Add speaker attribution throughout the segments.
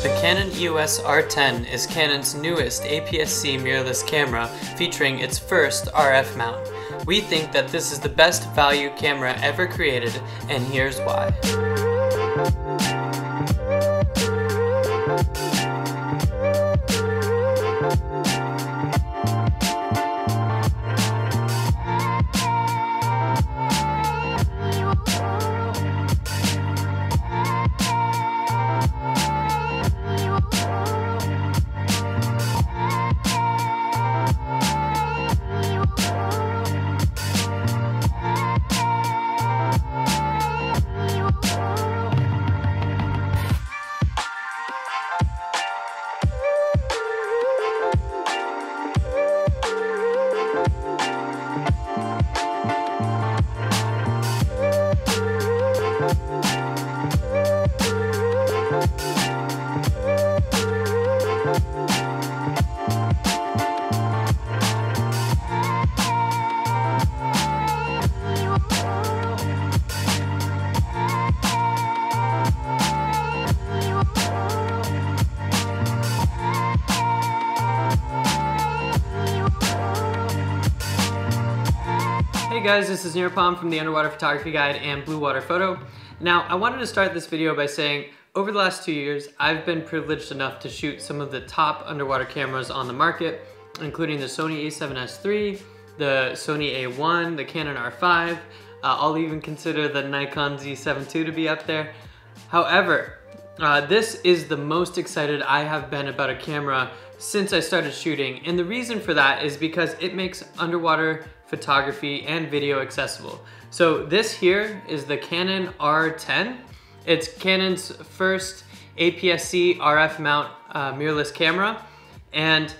Speaker 1: The Canon EOS R10 is Canon's newest APS-C mirrorless camera featuring its first RF mount. We think that this is the best value camera ever created and here's why. Guys, this is Nirupam from the Underwater Photography Guide and Bluewater Photo. Now, I wanted to start this video by saying, over the last two years, I've been privileged enough to shoot some of the top underwater cameras on the market, including the Sony a7S III, the Sony a1, the Canon R5, uh, I'll even consider the Nikon Z7 II to be up there. However, uh, this is the most excited I have been about a camera since I started shooting, and the reason for that is because it makes underwater photography, and video accessible. So this here is the Canon R10. It's Canon's first APS-C RF mount uh, mirrorless camera. And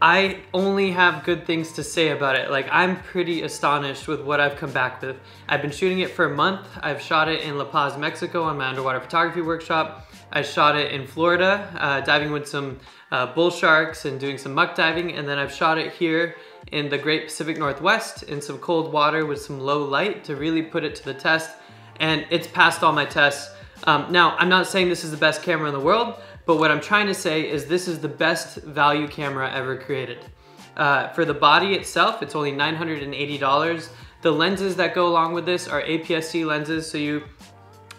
Speaker 1: I only have good things to say about it. Like I'm pretty astonished with what I've come back with. I've been shooting it for a month. I've shot it in La Paz, Mexico on my underwater photography workshop. I shot it in Florida, uh, diving with some uh, bull sharks and doing some muck diving. And then I've shot it here in the Great Pacific Northwest in some cold water with some low light to really put it to the test. And it's passed all my tests. Um, now, I'm not saying this is the best camera in the world, but what I'm trying to say is this is the best value camera ever created. Uh, for the body itself, it's only $980. The lenses that go along with this are APS-C lenses, so you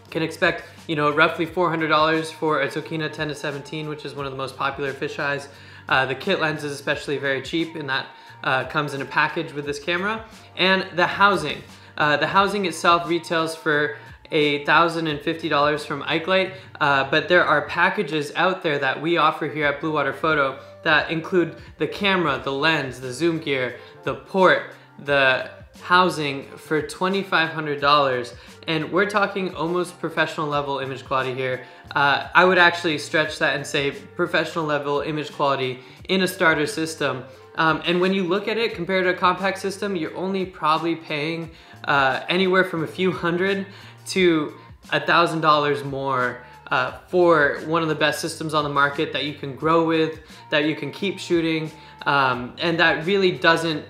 Speaker 1: can expect, you know, roughly $400 for a Tokina 10 to 17, which is one of the most popular fisheyes. Uh, the kit lens is especially very cheap in that uh, comes in a package with this camera. And the housing. Uh, the housing itself retails for $1,050 from Ikelite, uh, but there are packages out there that we offer here at Bluewater Photo that include the camera, the lens, the zoom gear, the port, the housing for $2,500 and we're talking almost professional level image quality here. Uh, I would actually stretch that and say professional level image quality in a starter system um, and when you look at it compared to a compact system, you're only probably paying uh, anywhere from a few hundred to a thousand dollars more uh, for one of the best systems on the market that you can grow with, that you can keep shooting, um, and that really doesn't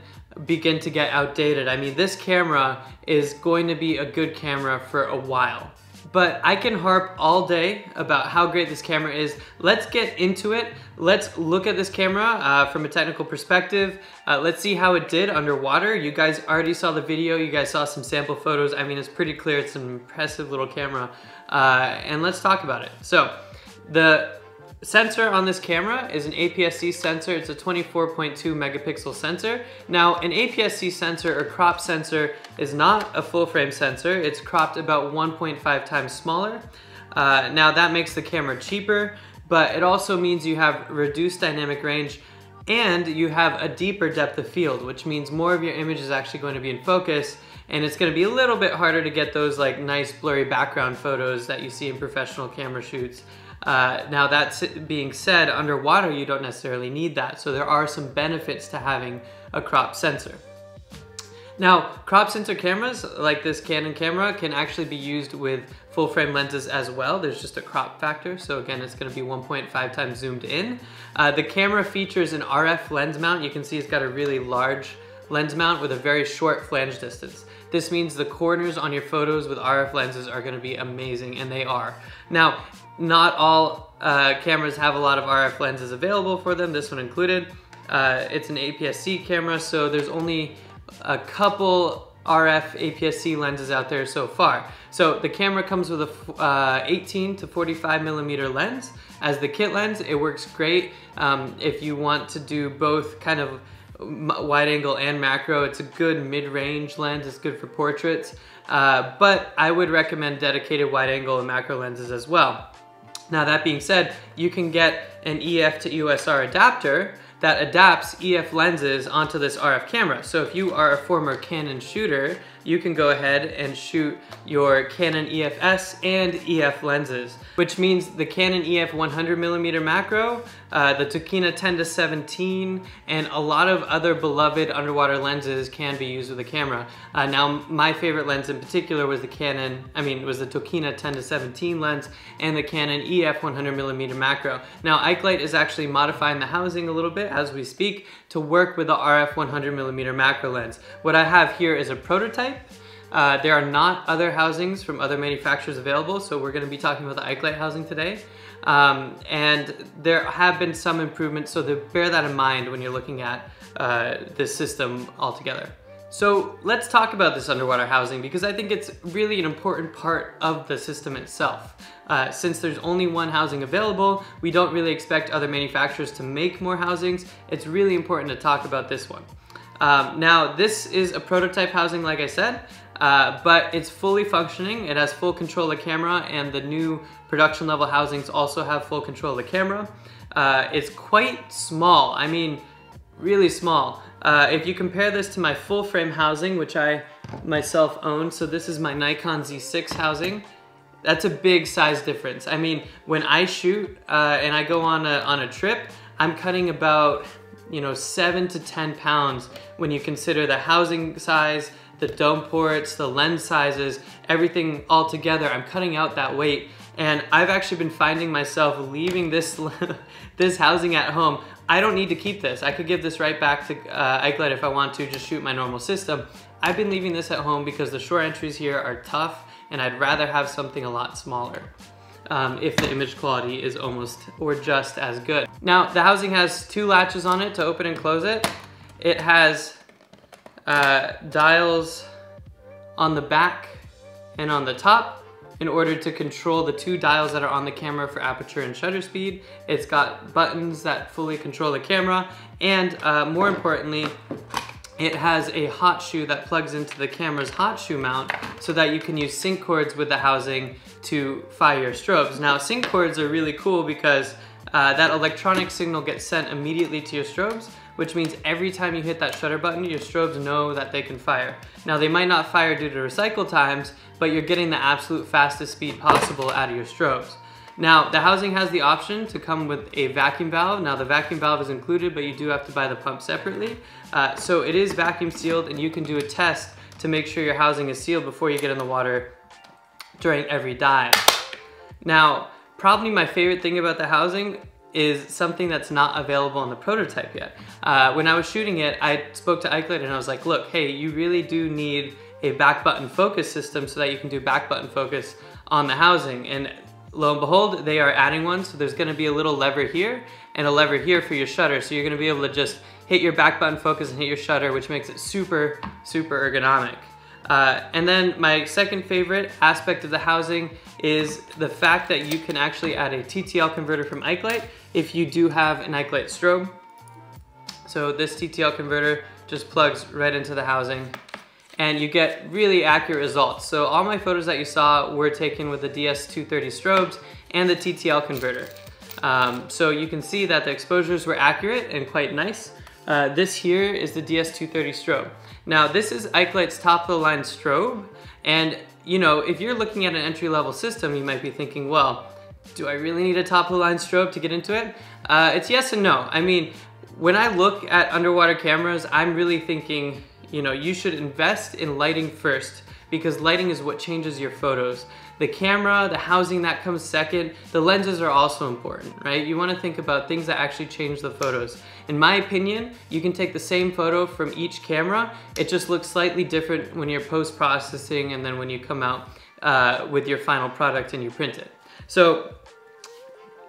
Speaker 1: begin to get outdated. I mean, this camera is going to be a good camera for a while but I can harp all day about how great this camera is. Let's get into it. Let's look at this camera uh, from a technical perspective. Uh, let's see how it did underwater. You guys already saw the video. You guys saw some sample photos. I mean, it's pretty clear. It's an impressive little camera. Uh, and let's talk about it. So the sensor on this camera is an APS-C sensor. It's a 24.2 megapixel sensor. Now, an APS-C sensor or crop sensor is not a full frame sensor. It's cropped about 1.5 times smaller. Uh, now that makes the camera cheaper, but it also means you have reduced dynamic range and you have a deeper depth of field, which means more of your image is actually going to be in focus and it's gonna be a little bit harder to get those like nice blurry background photos that you see in professional camera shoots. Uh, now that being said, underwater you don't necessarily need that, so there are some benefits to having a crop sensor. Now, crop sensor cameras, like this Canon camera, can actually be used with full frame lenses as well. There's just a crop factor, so again, it's gonna be 1.5 times zoomed in. Uh, the camera features an RF lens mount. You can see it's got a really large lens mount with a very short flange distance. This means the corners on your photos with RF lenses are gonna be amazing, and they are. Now, not all uh, cameras have a lot of RF lenses available for them, this one included. Uh, it's an APS-C camera, so there's only a couple RF APS-C lenses out there so far. So the camera comes with a uh, 18 to 45 millimeter lens. As the kit lens, it works great um, if you want to do both kind of wide angle and macro. It's a good mid-range lens, it's good for portraits, uh, but I would recommend dedicated wide angle and macro lenses as well. Now that being said, you can get an EF to EOS-R adapter that adapts EF lenses onto this RF camera. So if you are a former Canon shooter, you can go ahead and shoot your Canon EFS and EF lenses, which means the Canon EF 100mm macro, uh, the Tokina 10 to 17, and a lot of other beloved underwater lenses can be used with the camera. Uh, now, my favorite lens in particular was the Canon, I mean, was the Tokina 10 to 17 lens and the Canon EF 100mm macro. Now, Ikelite is actually modifying the housing a little bit as we speak to work with the RF 100mm macro lens. What I have here is a prototype uh, there are not other housings from other manufacturers available, so we're gonna be talking about the Ikelite housing today. Um, and there have been some improvements, so bear that in mind when you're looking at uh, this system altogether. So let's talk about this underwater housing because I think it's really an important part of the system itself. Uh, since there's only one housing available, we don't really expect other manufacturers to make more housings. It's really important to talk about this one. Um, now, this is a prototype housing, like I said, uh, but it's fully functioning. It has full control of the camera and the new production level housings also have full control of the camera. Uh, it's quite small, I mean, really small. Uh, if you compare this to my full frame housing, which I myself own, so this is my Nikon Z6 housing, that's a big size difference. I mean, when I shoot uh, and I go on a, on a trip, I'm cutting about, you know, seven to 10 pounds when you consider the housing size, the dome ports, the lens sizes, everything all together. I'm cutting out that weight. And I've actually been finding myself leaving this, this housing at home. I don't need to keep this. I could give this right back to uh, Ikelite if I want to, just shoot my normal system. I've been leaving this at home because the short entries here are tough and I'd rather have something a lot smaller. Um, if the image quality is almost or just as good. Now, the housing has two latches on it to open and close it. It has uh, dials on the back and on the top in order to control the two dials that are on the camera for aperture and shutter speed. It's got buttons that fully control the camera and uh, more importantly, it has a hot shoe that plugs into the camera's hot shoe mount so that you can use sync cords with the housing to fire your strobes. Now sync cords are really cool because uh, that electronic signal gets sent immediately to your strobes, which means every time you hit that shutter button, your strobes know that they can fire. Now they might not fire due to recycle times, but you're getting the absolute fastest speed possible out of your strobes. Now, the housing has the option to come with a vacuum valve. Now, the vacuum valve is included, but you do have to buy the pump separately. Uh, so it is vacuum sealed, and you can do a test to make sure your housing is sealed before you get in the water during every dive. Now, Probably my favorite thing about the housing is something that's not available on the prototype yet. Uh, when I was shooting it, I spoke to Ikelite and I was like, look, hey, you really do need a back button focus system so that you can do back button focus on the housing. And lo and behold, they are adding one. So there's gonna be a little lever here and a lever here for your shutter. So you're gonna be able to just hit your back button focus and hit your shutter, which makes it super, super ergonomic. Uh, and then my second favorite aspect of the housing is the fact that you can actually add a TTL converter from Ikelite if you do have an Ikelite strobe. So this TTL converter just plugs right into the housing and you get really accurate results. So all my photos that you saw were taken with the DS230 strobes and the TTL converter. Um, so you can see that the exposures were accurate and quite nice. Uh, this here is the DS230 strobe. Now this is Ikelite's top of the line strobe and you know, if you're looking at an entry level system, you might be thinking, well, do I really need a top of the line strobe to get into it? Uh, it's yes and no. I mean, when I look at underwater cameras, I'm really thinking, you know, you should invest in lighting first because lighting is what changes your photos. The camera, the housing, that comes second. The lenses are also important, right? You wanna think about things that actually change the photos. In my opinion, you can take the same photo from each camera. It just looks slightly different when you're post-processing and then when you come out uh, with your final product and you print it. So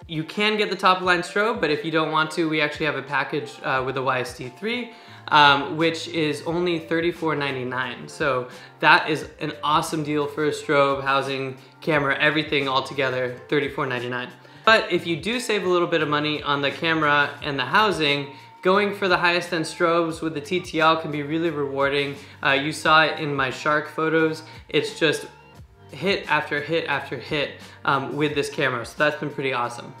Speaker 1: you can get the top line strobe, but if you don't want to, we actually have a package uh, with the YS-D3, um, which is only $34.99. So that is an awesome deal for a strobe, housing, camera, everything all together, $34.99. But if you do save a little bit of money on the camera and the housing, Going for the highest end strobes with the TTL can be really rewarding. Uh, you saw it in my shark photos. It's just hit after hit after hit um, with this camera, so that's been pretty awesome.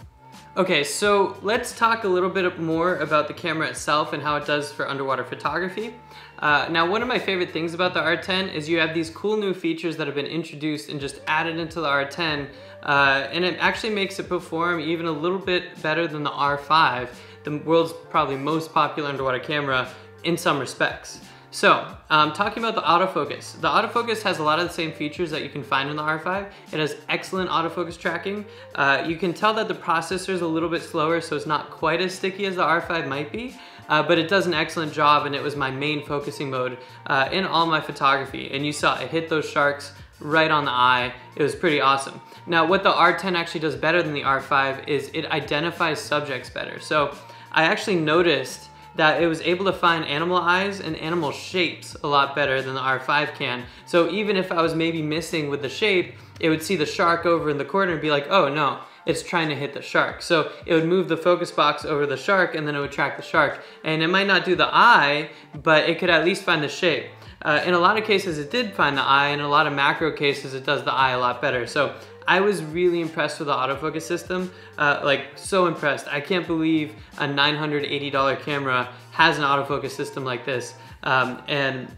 Speaker 1: Okay, so let's talk a little bit more about the camera itself and how it does for underwater photography. Uh, now, one of my favorite things about the R10 is you have these cool new features that have been introduced and just added into the R10, uh, and it actually makes it perform even a little bit better than the R5, the world's probably most popular underwater camera in some respects. So, um, talking about the autofocus. The autofocus has a lot of the same features that you can find in the R5. It has excellent autofocus tracking. Uh, you can tell that the processor is a little bit slower, so it's not quite as sticky as the R5 might be, uh, but it does an excellent job and it was my main focusing mode uh, in all my photography. And you saw it hit those sharks right on the eye. It was pretty awesome. Now, what the R10 actually does better than the R5 is it identifies subjects better. So I actually noticed that it was able to find animal eyes and animal shapes a lot better than the R5 can. So even if I was maybe missing with the shape, it would see the shark over in the corner and be like, oh no, it's trying to hit the shark. So it would move the focus box over the shark and then it would track the shark. And it might not do the eye, but it could at least find the shape. Uh, in a lot of cases it did find the eye, in a lot of macro cases it does the eye a lot better. So I was really impressed with the autofocus system, uh, like so impressed. I can't believe a $980 camera has an autofocus system like this. Um, and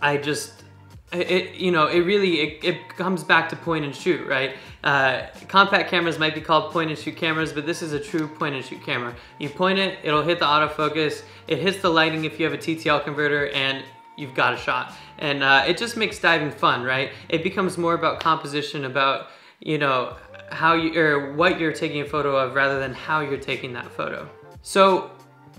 Speaker 1: I just, it, you know, it really, it, it, comes back to point and shoot, right? Uh, compact cameras might be called point and shoot cameras, but this is a true point and shoot camera. You point it, it'll hit the autofocus, it hits the lighting if you have a TTL converter, and you've got a shot. And uh, it just makes diving fun, right? It becomes more about composition, about you know, how you, or what you're taking a photo of rather than how you're taking that photo. So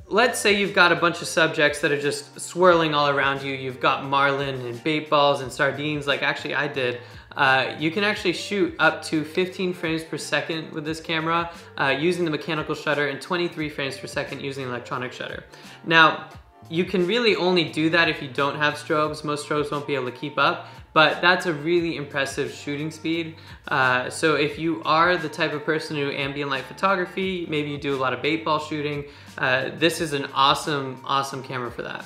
Speaker 1: let's say you've got a bunch of subjects that are just swirling all around you. You've got marlin and bait balls and sardines like actually I did. Uh, you can actually shoot up to 15 frames per second with this camera uh, using the mechanical shutter and 23 frames per second using electronic shutter. Now, you can really only do that if you don't have strobes. Most strobes won't be able to keep up, but that's a really impressive shooting speed. Uh, so if you are the type of person who ambient light photography, maybe you do a lot of bait ball shooting, uh, this is an awesome, awesome camera for that.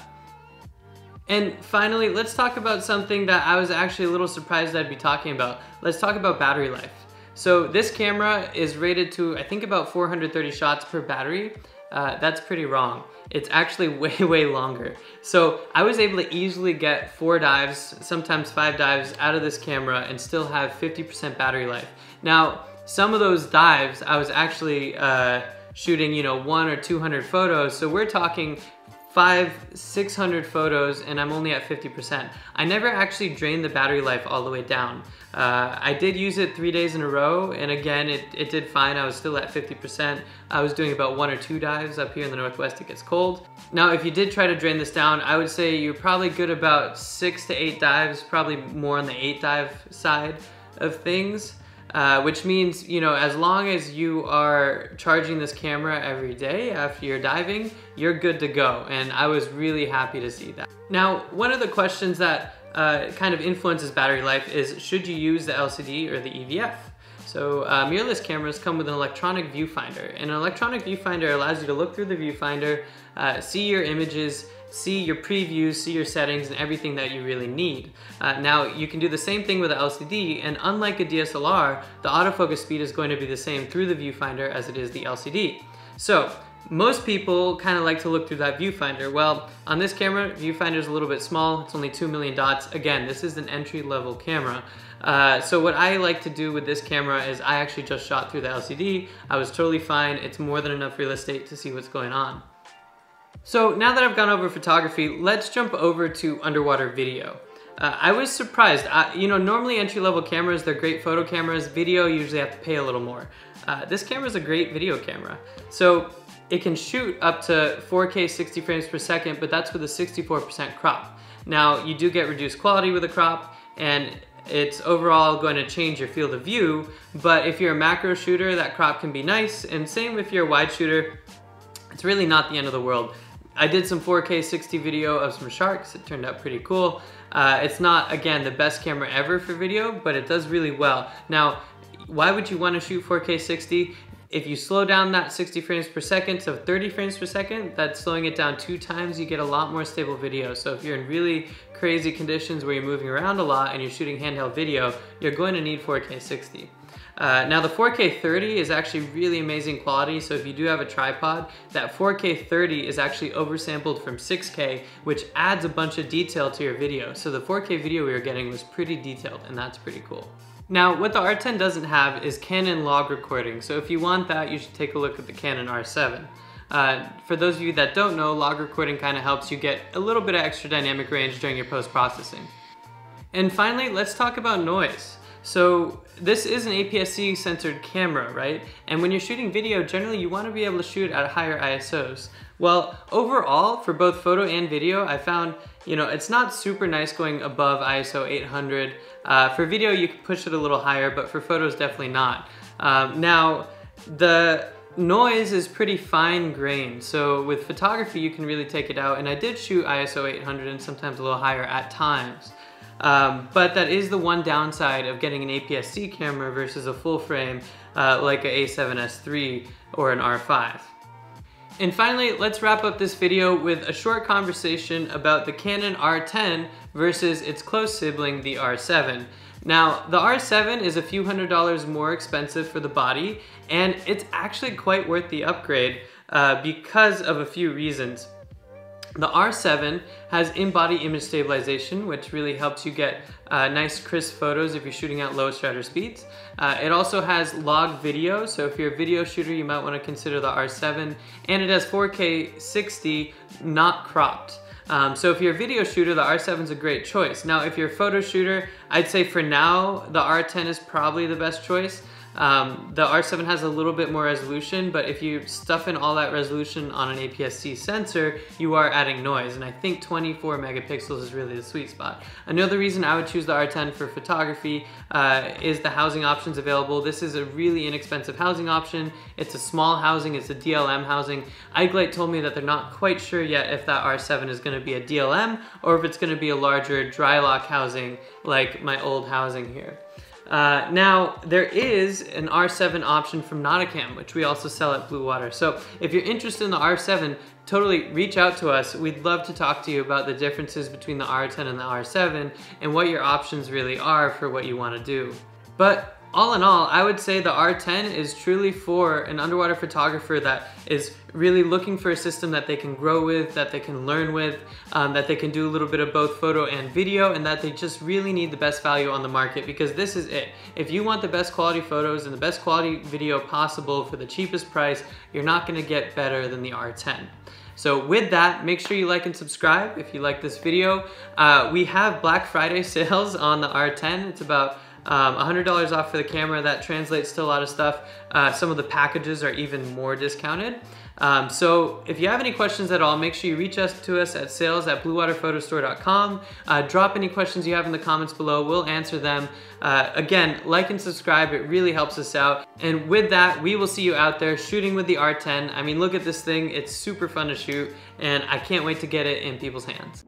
Speaker 1: And finally, let's talk about something that I was actually a little surprised I'd be talking about. Let's talk about battery life. So this camera is rated to, I think about 430 shots per battery. Uh, that's pretty wrong. It's actually way, way longer. So I was able to easily get four dives, sometimes five dives out of this camera and still have 50% battery life. Now, some of those dives, I was actually uh, shooting, you know, one or 200 photos. So we're talking five, 600 photos and I'm only at 50%. I never actually drained the battery life all the way down. Uh, I did use it three days in a row and again, it, it did fine. I was still at 50%. I was doing about one or two dives up here in the Northwest, it gets cold. Now, if you did try to drain this down, I would say you're probably good about six to eight dives, probably more on the eight dive side of things. Uh, which means, you know, as long as you are charging this camera every day after you're diving, you're good to go. And I was really happy to see that. Now, one of the questions that uh, kind of influences battery life is should you use the LCD or the EVF? So uh, mirrorless cameras come with an electronic viewfinder. And an electronic viewfinder allows you to look through the viewfinder, uh, see your images, see your previews, see your settings, and everything that you really need. Uh, now, you can do the same thing with an LCD, and unlike a DSLR, the autofocus speed is going to be the same through the viewfinder as it is the LCD. So, most people kind of like to look through that viewfinder. Well, on this camera, viewfinder is a little bit small. It's only 2 million dots. Again, this is an entry-level camera. Uh, so what I like to do with this camera is I actually just shot through the LCD. I was totally fine. It's more than enough real estate to see what's going on. So now that I've gone over photography, let's jump over to underwater video. Uh, I was surprised. I, you know, normally entry-level cameras, they're great photo cameras. Video, you usually have to pay a little more. Uh, this camera is a great video camera. So it can shoot up to 4K 60 frames per second, but that's with a 64% crop. Now, you do get reduced quality with a crop, and it's overall going to change your field of view, but if you're a macro shooter, that crop can be nice, and same if you're a wide shooter, it's really not the end of the world. I did some 4K 60 video of some sharks. It turned out pretty cool. Uh, it's not, again, the best camera ever for video, but it does really well. Now, why would you want to shoot 4K 60? If you slow down that 60 frames per second to 30 frames per second, that's slowing it down two times, you get a lot more stable video. So if you're in really crazy conditions where you're moving around a lot and you're shooting handheld video, you're going to need 4K 60. Uh, now the 4K 30 is actually really amazing quality, so if you do have a tripod, that 4K 30 is actually oversampled from 6K, which adds a bunch of detail to your video. So the 4K video we were getting was pretty detailed, and that's pretty cool. Now, what the R10 doesn't have is Canon log recording, so if you want that, you should take a look at the Canon R7. Uh, for those of you that don't know, log recording kind of helps you get a little bit of extra dynamic range during your post-processing. And finally, let's talk about noise. So this is an APS-C sensored camera, right? And when you're shooting video, generally you wanna be able to shoot at higher ISOs. Well, overall, for both photo and video, I found, you know, it's not super nice going above ISO 800. Uh, for video, you can push it a little higher, but for photos, definitely not. Um, now, the noise is pretty fine grained. So with photography, you can really take it out. And I did shoot ISO 800 and sometimes a little higher at times. Um, but that is the one downside of getting an APS-C camera versus a full frame uh, like a A7S III or an R5. And finally, let's wrap up this video with a short conversation about the Canon R10 versus its close sibling, the R7. Now, the R7 is a few hundred dollars more expensive for the body, and it's actually quite worth the upgrade uh, because of a few reasons. The R7 has in-body image stabilization, which really helps you get uh, nice crisp photos if you're shooting at low shutter speeds. Uh, it also has log video, so if you're a video shooter, you might want to consider the R7. And it has 4K 60, not cropped. Um, so if you're a video shooter, the R7 is a great choice. Now, if you're a photo shooter, I'd say for now, the R10 is probably the best choice. Um, the R7 has a little bit more resolution, but if you stuff in all that resolution on an APS-C sensor, you are adding noise, and I think 24 megapixels is really the sweet spot. Another reason I would choose the R10 for photography uh, is the housing options available. This is a really inexpensive housing option. It's a small housing, it's a DLM housing. Ikelite told me that they're not quite sure yet if that R7 is gonna be a DLM or if it's gonna be a larger dry lock housing like my old housing here. Uh, now, there is an R7 option from Nauticam, which we also sell at Bluewater. So if you're interested in the R7, totally reach out to us. We'd love to talk to you about the differences between the R10 and the R7 and what your options really are for what you want to do. But all in all, I would say the R10 is truly for an underwater photographer that is really looking for a system that they can grow with, that they can learn with, um, that they can do a little bit of both photo and video, and that they just really need the best value on the market because this is it. If you want the best quality photos and the best quality video possible for the cheapest price, you're not gonna get better than the R10. So with that, make sure you like and subscribe if you like this video. Uh, we have Black Friday sales on the R10. It's about um, $100 off for the camera, that translates to a lot of stuff. Uh, some of the packages are even more discounted. Um, so if you have any questions at all, make sure you reach us to us at sales at bluewaterphotostore.com. Uh, drop any questions you have in the comments below. We'll answer them. Uh, again, like and subscribe. It really helps us out. And with that, we will see you out there shooting with the R10. I mean, look at this thing. It's super fun to shoot, and I can't wait to get it in people's hands.